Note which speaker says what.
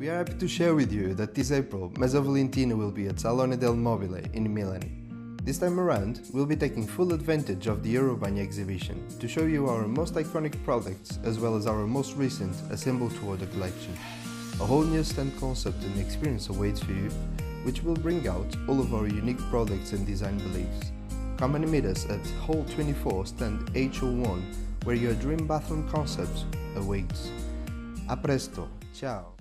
Speaker 1: We are happy to share with you that this April Maison Valentina will be at Salone del Mobile in Milan. This time around, we'll be taking full advantage of the Eurobagna exhibition to show you our most iconic products as well as our most recent assembled to order collection. A whole new stand concept and experience awaits for you, which will bring out all of our unique products and design beliefs. Come and meet us at Hall 24 stand H01 where your dream bathroom concept awaits. A presto, ciao!